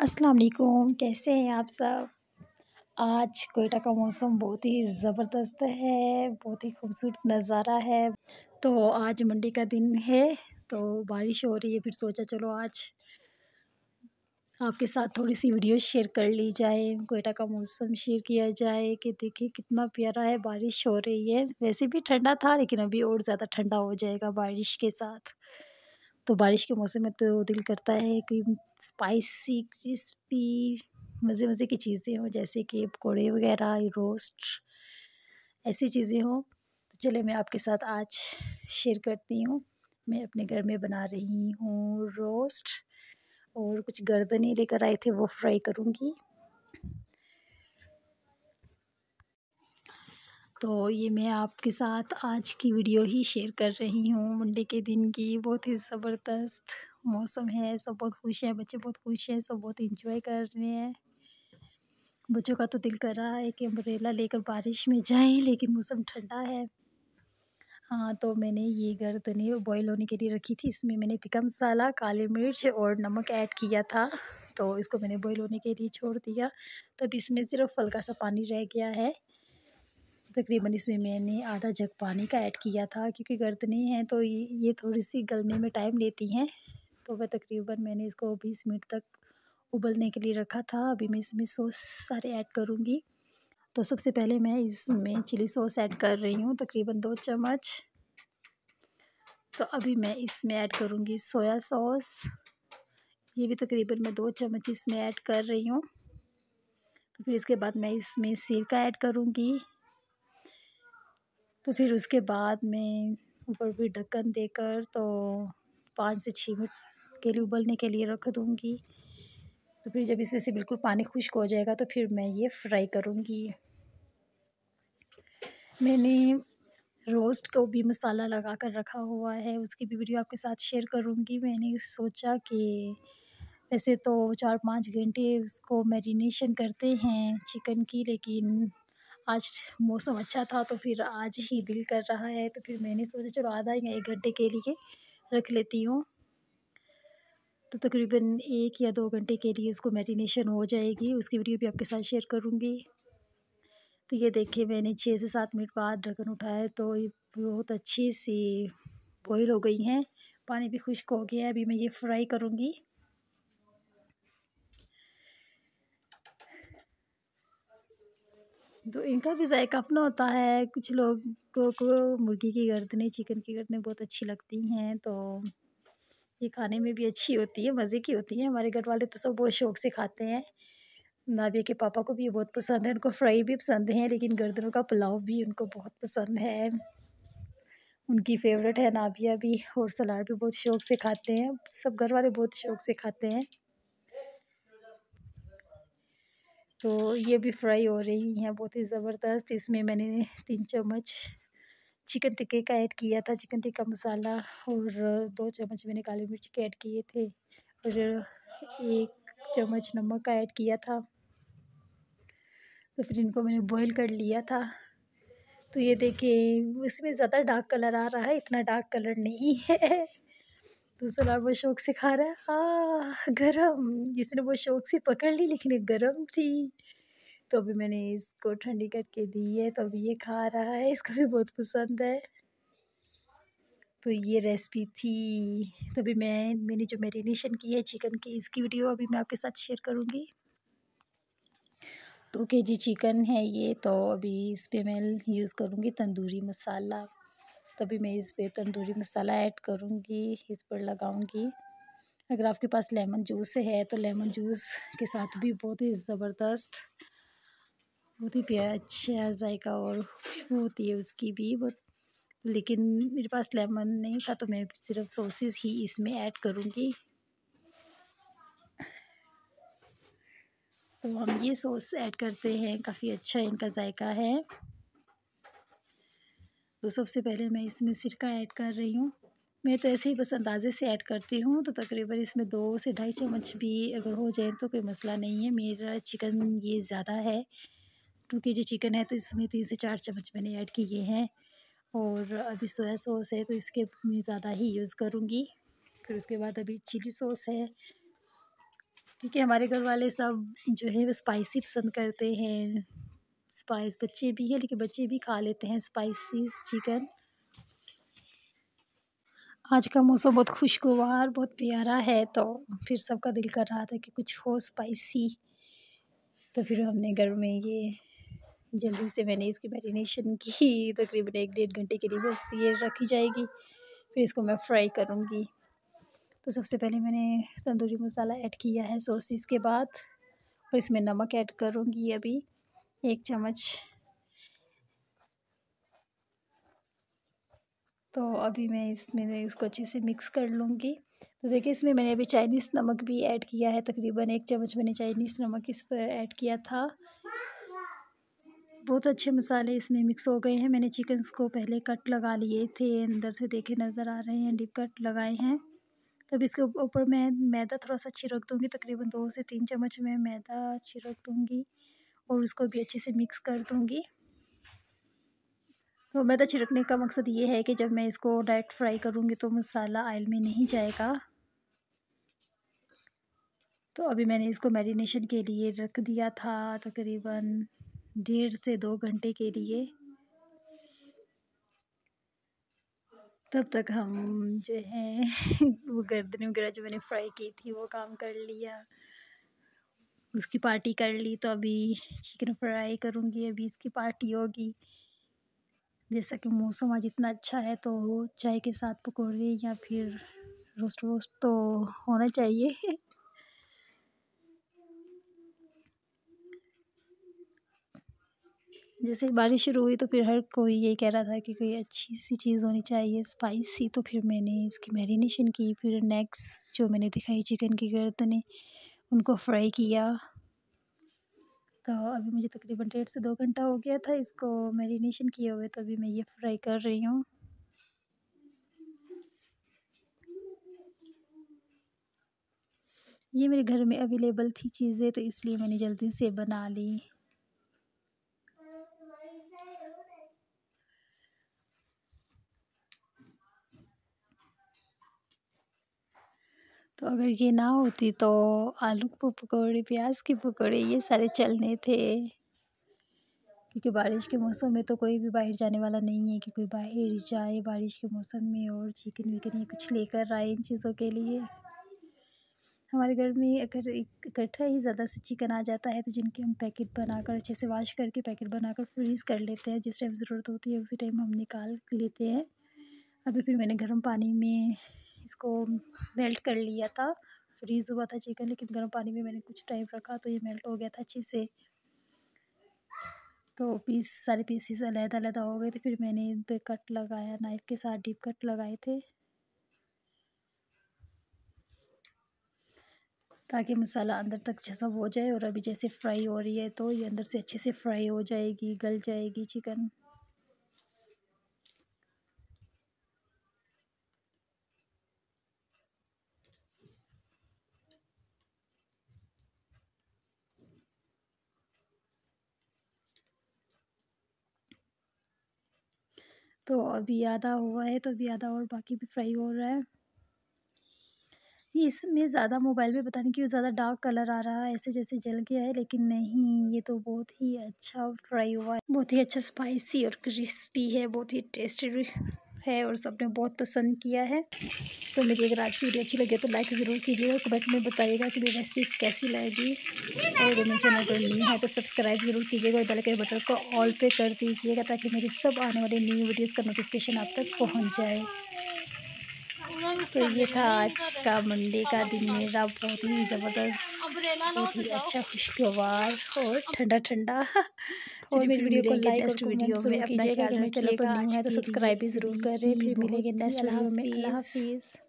अस्सलाम वालेकुम कैसे हैं आप सब? आज कोयटा का मौसम बहुत ही ज़बरदस्त है, बहुत ही खूबसूरत नज़ारा है। तो आज मंडे का दिन है तो बारिश हो रही है, फिर सोचा चलो आज आपके साथ थोड़ी सी वीडियो शेयर कर ली जाए, कोयटा का मौसम शेयर किया जाए कि देखिए कितना प्यारा है, बारिश हो रही है। वैसे भी ठंडा था, लेकिन अभी और ज़्यादा ठंडा हो जाएगा बारिश के साथ। तो बारिश के मौसम में तो दिल करता है कि स्पाइसी, क्रिस्पी मज़े मज़े की चीज़ें हों, जैसे कि पकौड़े वगैरह, रोस्ट, ऐसी चीज़ें हों। तो चले मैं आपके साथ आज शेयर करती हूँ। मैं अपने घर में बना रही हूँ रोस्ट और कुछ गर्दनी लेकर आए थे, वो फ्राई करूँगी। तो ये मैं आपके साथ आज की वीडियो ही शेयर कर रही हूँ। मंडे के दिन की बहुत ही ज़बरदस्त मौसम है, सब बहुत खुश हैं, बच्चे बहुत खुश हैं, सब बहुत इंजॉय कर रहे हैं। बच्चों का तो दिल कर रहा है कि अम्ब्रेला लेकर बारिश में जाएँ, लेकिन मौसम ठंडा है। हाँ तो मैंने ये गर्दनी बॉईल होने के लिए रखी थी, इसमें मैंने तिक्का मसाला, काली मिर्च और नमक ऐड किया था। तो इसको मैंने बॉईल होने के लिए छोड़ दिया। तब इसमें सिर्फ़ हल्का सा पानी रह गया है। तकरीबन इसमें मैंने आधा जग पानी का ऐड किया था, क्योंकि गर्दनी है तो ये थोड़ी सी गलने में टाइम लेती हैं। तो वह तकरीबन मैंने इसको बीस मिनट तक उबलने के लिए रखा था। अभी मैं इसमें सॉस सारे ऐड करूँगी। तो सबसे पहले मैं इसमें चिली सॉस ऐड कर रही हूँ, तकरीबन दो चम्मच। तो अभी मैं इसमें ऐड करूँगी सोया सॉस। ये भी तकरीबन मैं दो चम्मच इसमें ऐड कर रही हूँ। तो फिर इसके बाद मैं इसमें सिरका ऐड करूँगी। तो फिर उसके बाद मैं ऊपर भी ढक्कन देकर तो पाँच से छः मिनट के लिए उबलने के लिए रख दूँगी। तो फिर जब इसमें से बिल्कुल पानी खुश्क हो जाएगा तो फिर मैं ये फ्राई करूँगी। मैंने रोस्ट को भी मसाला लगा कर रखा हुआ है, उसकी भी वीडियो आपके साथ शेयर करूँगी। मैंने सोचा कि वैसे तो चार पाँच घंटे उसको मैरिनेशन करते हैं चिकन की, लेकिन आज मौसम अच्छा था तो फिर आज ही दिल कर रहा है तो फिर मैंने सोचा चलो आधा या एक घंटे के लिए रख लेती हूँ। तो तकरीबन एक या दो घंटे के लिए उसको मैरिनेशन हो जाएगी, उसकी वीडियो भी आपके साथ शेयर करूँगी। तो ये देखिए मैंने छः से सात मिनट बाद ढक्कन उठाया तो ये बहुत अच्छी सी बॉयल हो गई हैं, पानी भी खुश्क हो गया है, अभी मैं ये फ्राई करूँगी। तो इनका भी जायका अपना होता है। कुछ लोगों को को मुर्गी की गर्दनें, चिकन की गर्दनें बहुत अच्छी लगती हैं तो ये खाने में भी अच्छी होती है, मज़े की होती है। हमारे घर वाले तो सब बहुत शौक़ से खाते हैं। नाबिया के पापा को भी ये बहुत पसंद है, उनको फ्राई भी पसंद है, लेकिन गर्दनों का पुलाव भी उनको बहुत पसंद है। उनकी फेवरेट है नाबिया भी, और सलाद भी बहुत शौक़ से खाते हैं। सब घर वाले बहुत शौक़ से खाते हैं। तो ये भी फ्राई हो रही हैं, बहुत ही ज़बरदस्त। इसमें मैंने तीन चम्मच चिकन टिक्के का ऐड किया था, चिकन टिक्का मसाला और दो चम्मच मैंने काली मिर्च के ऐड किए थे और एक चम्मच नमक का ऐड किया था। तो फिर इनको मैंने बॉईल कर लिया था। तो ये देखिए, इसमें ज़्यादा डार्क कलर आ रहा है, इतना डार्क कलर नहीं है। सलार बहुत शौक से खा रहा है आ गरम। इसने बहुत शौक से पकड़ ली, लेकिन ये गरम थी। तो अभी मैंने इसको ठंडी करके दी है तो अभी ये खा रहा है, इसको भी बहुत पसंद है। तो ये रेसिपी थी। तो अभी मैं, मैंने जो मेरीनेशन की है चिकन की, इसकी वीडियो अभी मैं आपके साथ शेयर करूँगी। टू के जी चिकन है ये तो अभी इस पर मैं यूज़ करूँगी तंदूरी मसाला। तभी मैं इस पर तंदूरी मसाला ऐड करूँगी, इस पर लगाऊँगी। अगर आपके पास लेमन जूस है तो लेमन जूस के साथ भी बहुत ही ज़बरदस्त, बहुत ही प्यारा अच्छा जायका और खुशबू होती है उसकी भी बहुत लेकिन मेरे पास लेमन नहीं था तो मैं सिर्फ़ सॉसेस ही इसमें ऐड करूँगी। तो हम ये सॉस ऐड करते हैं, काफ़ी अच्छा इनका जायका है। तो सबसे पहले मैं इसमें सिरका ऐड कर रही हूँ। मैं तो ऐसे ही बस अंदाजे से ऐड करती हूँ तो तकरीबन इसमें दो से ढाई चम्मच भी अगर हो जाए तो कोई मसला नहीं है। मेरा चिकन ये ज़्यादा है टू के जी चिकन है तो इसमें तीन से चार चम्मच मैंने ऐड किए हैं और अभी सोया सॉस है तो इसके मैं ज़्यादा ही यूज़ करूँगी। फिर उसके बाद अभी चिली सॉस है। क्योंकि हमारे घर वाले सब जो है स्पाइसी पसंद करते हैं। स्पाइस बच्चे भी हैं, लेकिन बच्चे भी खा लेते हैं स्पाइसी चिकन आज का मौसम बहुत खुशगवार, बहुत प्यारा है तो फिर सबका दिल कर रहा था कि कुछ हो स्पाइसी तो फिर हमने घर में ये जल्दी से मैंने इसकी मैरिनेशन की, तकरीबन तो एक डेढ़ घंटे के लिए बस ये रखी जाएगी. फिर इसको मैं फ्राई करूँगी. तो सबसे पहले मैंने तंदूरी मसाला ऐड किया है सॉसिस के बाद, और इसमें नमक ऐड करूँगी अभी. एक चम्मच। तो अभी मैं इसमें इसको अच्छे से मिक्स कर लूँगी। तो देखिए, इसमें मैंने अभी चाइनीज़ नमक भी ऐड किया है, तकरीबन एक चम्मच मैंने चाइनीज़ नमक इस पर ऐड किया था। बहुत अच्छे मसाले इसमें मिक्स हो गए हैं। मैंने चिकन को पहले कट लगा लिए थे, अंदर से देखे नज़र आ रहे हैं डीप कट लगाए हैं। तब इसके ऊपर मैं मैदा थोड़ा सा छिड़क दूँगी, तकरीबन दो से तीन चम्मच में मैदा छिड़क दूँगी। और उसको भी अच्छे से मिक्स कर दूँगी। तो मैदा छिड़कने का मकसद ये है कि जब मैं इसको डायरेक्ट फ्राई करूँगी तो मसाला आयल में नहीं जाएगा। तो अभी मैंने इसको मैरिनेशन के लिए रख दिया था तकरीबन डेढ़ से दो घंटे के लिए। तब तक हम जो है, वो गर्दन वगैरह जो मैंने फ्राई की थी वो काम कर लिया। उसकी पार्टी कर ली तो अभी चिकन फ्राई करूँगी, अभी इसकी पार्टी होगी। जैसा कि मौसम आज इतना अच्छा है तो चाय के साथ पकौड़े या फिर रोस्ट वोस्ट तो होना चाहिए। जैसे बारिश शुरू हुई तो फिर हर कोई ये कह रहा था कि कोई अच्छी सी चीज़ होनी चाहिए स्पाइसी तो फिर मैंने इसकी मैरिनेशन की, फिर नेक्स्ट जो मैंने दिखाई चिकन की गर्दनें उनको फ्राई किया। तो अभी मुझे तकरीबन डेढ़ से दो घंटा हो गया था इसको मैरिनेशन किए हुए तो अभी मैं ये फ्राई कर रही हूँ। ये मेरे घर में अवेलेबल थी चीज़ें तो इसलिए मैंने जल्दी से बना ली। तो अगर ये ना होती तो आलू के पकौड़े, प्याज के पकौड़े ये सारे चलने थे। क्योंकि बारिश के मौसम में तो कोई भी बाहर जाने वाला नहीं है कि कोई बाहर जाए बारिश के मौसम में और चिकन विकन ये कुछ लेकर आए इन चीज़ों के लिए। हमारे घर में अगर इकट्ठा ही ज़्यादा से चिकन आ जाता है तो जिनके हम पैकेट बनाकर अच्छे से वाश करके पैकेट बनाकर फ्रीज़ कर लेते हैं। जिस टाइम ज़रूरत होती है उसी टाइम हम निकाल लेते हैं। अभी फिर मैंने गर्म पानी में इसको मेल्ट कर लिया था। फ्रीज़ हुआ था चिकन, लेकिन गर्म पानी में मैंने कुछ टाइम रखा तो ये मेल्ट हो गया था अच्छे से। तो पीस, सारे पीसीस अलहदा अलहदा हो गए थे, फिर मैंने इन पर कट लगाया, नाइफ़ के साथ डीप कट लगाए थे। ताकि मसाला अंदर तक अच्छा हो जाए और अभी जैसे फ्राई हो रही है तो ये अंदर से अच्छे से फ्राई हो जाएगी, गल जाएगी चिकन। तो अभी आधा हुआ है तो अभी आधा और बाकी भी फ्राई हो रहा है। इसमें ज़्यादा मोबाइल में पता नहीं क्यों ज़्यादा डार्क कलर आ रहा है, ऐसे जैसे जल गया है, लेकिन नहीं, ये तो बहुत ही अच्छा फ्राई हुआ है। बहुत ही अच्छा स्पाइसी और क्रिस्पी है, बहुत ही टेस्टी है और सबने बहुत पसंद किया है। तो मुझे अगर आज की वीडियो अच्छी लगी तो लाइक ज़रूर कीजिएगा कमेंट में बताइएगा कि मेरी रेसिपीज़ कैसी लगेगी। और मेरे चैनल पर न्यू है तो सब्सक्राइब ज़रूर कीजिएगा और बेल के बटन को ऑल पे कर दीजिएगा ताकि मेरी सब आने वाली न्यू वीडियोज़ का नोटिफिकेशन आप तक पहुँच जाए। तो ये था आज का मंडे का दिन। मेरा बहुत ही ज़बरदस्त बहुत ही अच्छा खुशगवार और ठंडा ठंडा और मेरी वीडियो को लाइक और वीडियो में कीजिएगा। अगर मेरे चैनल पर नहीं है तो सब्सक्राइब भी ज़रूर करें। फिर मिलेंगे नेक्स्ट वीडियो में। अल्लाह हाफिज़।